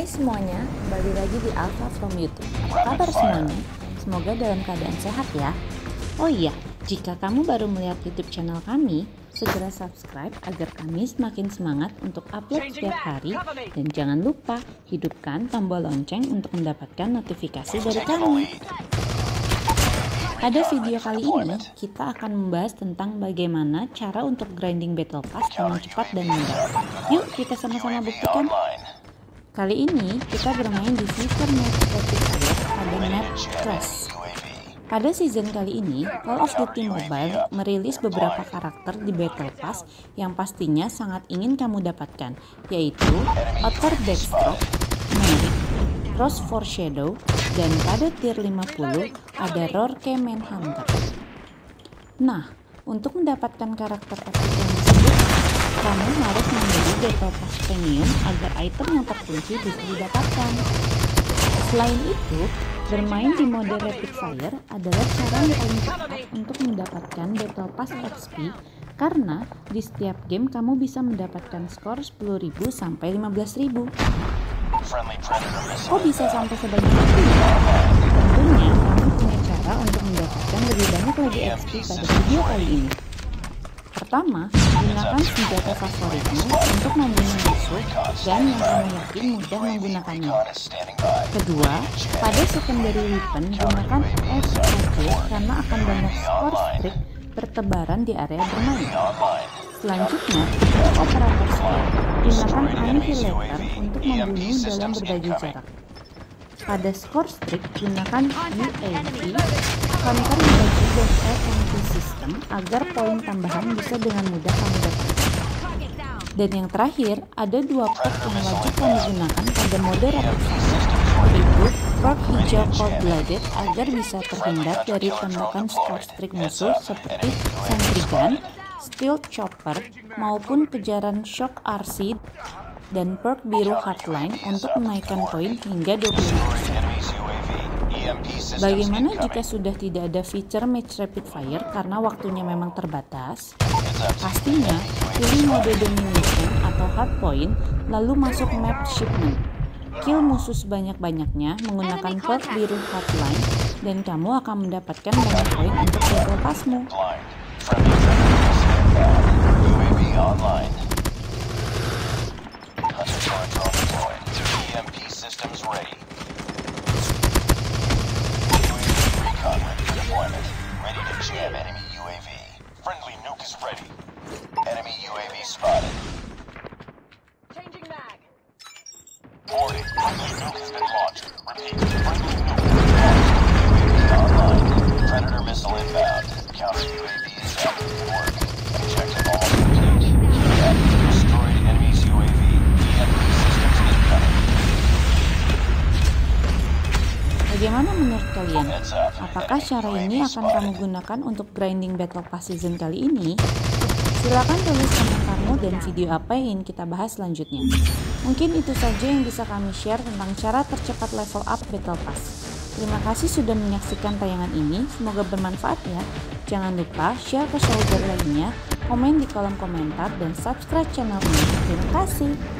Hai semuanya, kembali lagi di Alpha from YouTube. Apa kabar semuanya? Semoga dalam keadaan sehat ya. Oh iya, jika kamu baru melihat YouTube channel kami, segera subscribe agar kami semakin semangat untuk upload setiap hari dan jangan lupa hidupkan tombol lonceng untuk mendapatkan notifikasi dari kami. Pada video kali ini, kita akan membahas tentang bagaimana cara untuk grinding Battle Pass dengan cepat dan mudah. Yuk kita sama-sama buktikan. Kali ini, kita bermain di season map Rapid Fire pada map Crash. Pada season kali ini, Call of Duty Mobile merilis beberapa karakter di Battle Pass yang pastinya sangat ingin kamu dapatkan, yaitu Outer Backstroke, Cross Foreshadow, dan pada tier 50 ada Rorke Manhunter. Nah, untuk mendapatkan karakter epic disebut, kamu harus membeli Battle Premium agar item yang terkunci bisa didapatkan. Selain itu, bermain di mode Rapid Fire adalah cara yang paling cepat untuk mendapatkan Battle Pass XP karena di setiap game kamu bisa mendapatkan skor 10.000 sampai 15.000. Kok bisa sampai sebanyak itu ya? Tentunya kamu punya cara untuk mendapatkan lebih banyak lagi XP pada video kali ini. Pertama, gunakan senjata favoritmu untuk membunuh musuh dan yang kamu yakin mudah menggunakannya. Kedua, pada secondary weapon gunakan SKJ karena akan banyak skor streak bertebaran di area bermain. Selanjutnya, untuk operator skill, gunakan Annihilator untuk membunuh dalam berbagi jarak. Pada score streak, gunakan UAV counter bagi dan AMP system agar poin tambahan bisa dengan mudah kamu dapatkan. Dan yang terakhir, ada dua perk yang wajib kamu gunakan pada mode rapid fire, yaitu perk hijau cold blooded agar bisa terhindar dari tembakan score streak musuh seperti sentry gun, steel chopper, maupun kejaran shock RC dan perk biru hardline untuk menaikkan poin hingga 25%. Bagaimana jika sudah tidak ada fitur match rapid fire karena waktunya memang terbatas? Pastinya, pilih mode domination atau hard point, lalu masuk map shipment. Kill musuh sebanyak-banyaknya menggunakan perk biru hardline dan kamu akan mendapatkan banyak poin untuk battle passmu. Is ready. Kalian? Apakah cara ini akan kamu gunakan untuk grinding Battle Pass season kali ini? Silahkan tulis komentarmu dan video apa yang ingin kita bahas selanjutnya. Mungkin itu saja yang bisa kami share tentang cara tercepat level up Battle Pass. Terima kasih sudah menyaksikan tayangan ini, semoga bermanfaat ya. Jangan lupa share ke soldier lainnya, komen di kolom komentar, dan subscribe channel ini. Terima kasih.